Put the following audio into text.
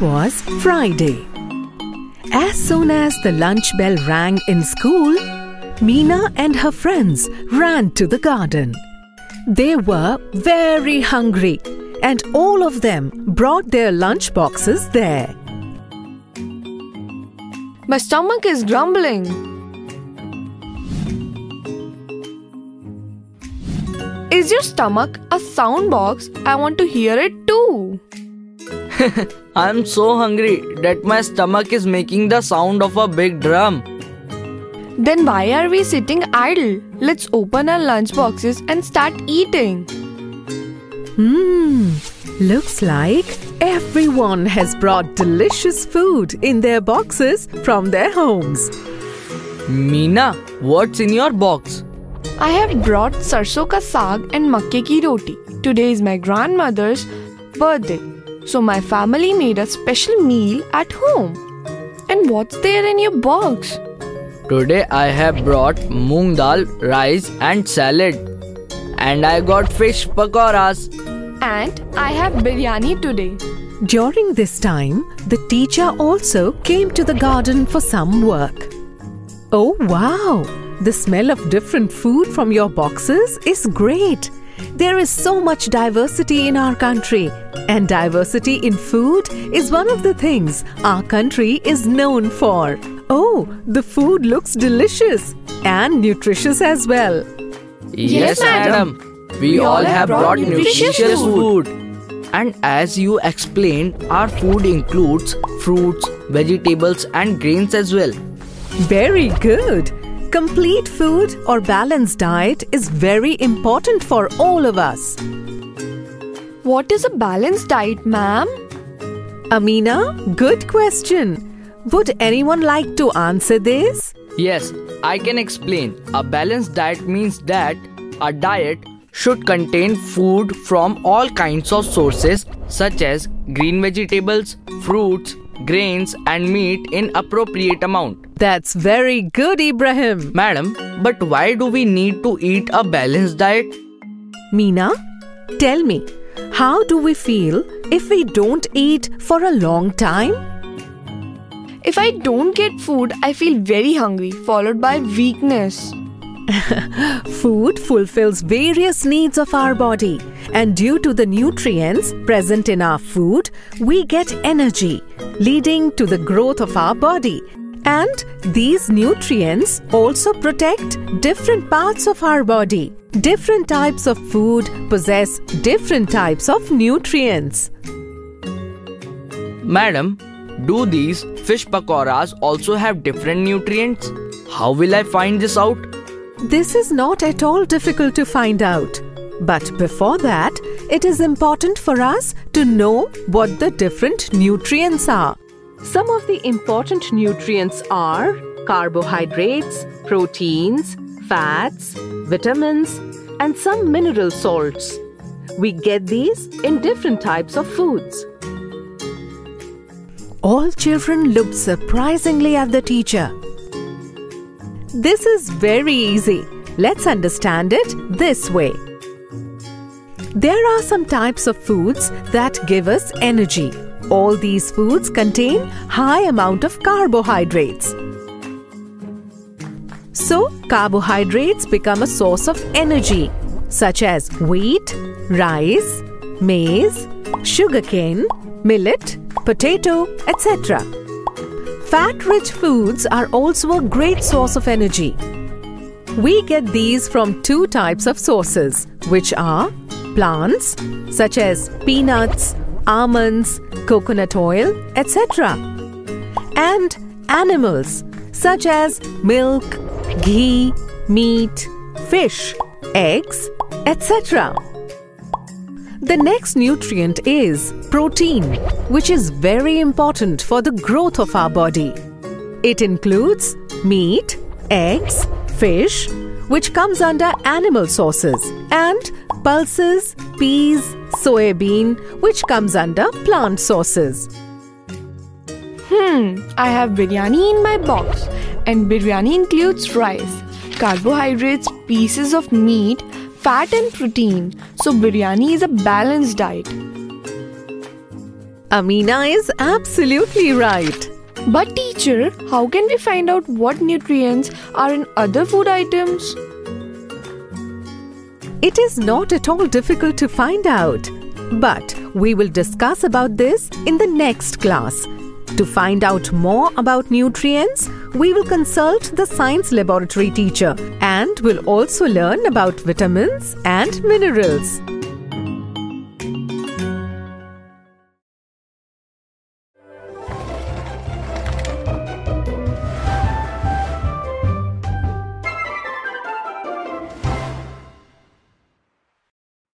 was Friday. As soon as the lunch bell rang in school, Meena and her friends ran to the garden. They were very hungry and all of them brought their lunch boxes there. My stomach is grumbling. Is your stomach a sound box? I want to hear it too. I'm so hungry that my stomach is making the sound of a big drum. Then why are we sitting idle? Let's open our lunch boxes and start eating. Hmm, looks like everyone has brought delicious food in their boxes from their homes. Meena, what's in your box? I have brought sarso ka saag and makke ki roti. Today is my grandmother's birthday. So my family made a special meal at home. And what's there in your box? Today I have brought moong dal, rice and salad. And I got fish pakoras. And I have biryani today. During this time, the teacher also came to the garden for some work. Oh wow! The smell of different food from your boxes is great. There is so much diversity in our country, and diversity in food is one of the things our country is known for. Oh, the food looks delicious and nutritious as well. Yes, madam. madam. We, all have brought nutritious food. And as you explained, our food includes fruits, vegetables, and grains as well. Very good. Complete food or balanced diet is very important for all of us. What is a balanced diet, ma'am? Amina, good question. Would anyone like to answer this? Yes, I can explain. A balanced diet means that a diet should contain food from all kinds of sources such as green vegetables, fruits, grains and meat in appropriate amount. That's very good, Ibrahim. Madam, but why do we need to eat a balanced diet? Meena, tell me, how do we feel if we don't eat for a long time? If I don't get food, I feel very hungry, followed by weakness. Food fulfills various needs of our body, and due to the nutrients present in our food, we get energy, leading to the growth of our body. And these nutrients also protect different parts of our body. Different types of food possess different types of nutrients. Madam, do these fish pakoras also have different nutrients? How will I find this out? This is not at all difficult to find out. But before that, it is important for us to know what the different nutrients are. Some of the important nutrients are carbohydrates, proteins, fats, vitamins, and some mineral salts. We get these in different types of foods. All children looked surprisingly at the teacher. This is very easy. Let's understand it this way. There are some types of foods that give us energy. All these foods contain high amount of carbohydrates. So, carbohydrates become a source of energy, such as wheat, rice, maize, sugarcane, millet, potato, etc. Fat rich foods are also a great source of energy. We get these from two types of sources, which are plants, such as peanuts, almonds, coconut oil, etc., and animals, such as milk, ghee, meat, fish, eggs, etc. The next nutrient is protein, which is very important for the growth of our body. It includes meat, eggs, fish, which comes under animal sources, and pulses, peas, soybean, which comes under plant sources. Hmm, I have biryani in my box, and biryani includes rice, carbohydrates, pieces of meat, fat, and protein. So, biryani is a balanced diet. Amina is absolutely right. But teacher, how can we find out what nutrients are in other food items? It is not at all difficult to find out. But we will discuss about this in the next class. To find out more about nutrients, we will consult the science laboratory teacher and will also learn about vitamins and minerals.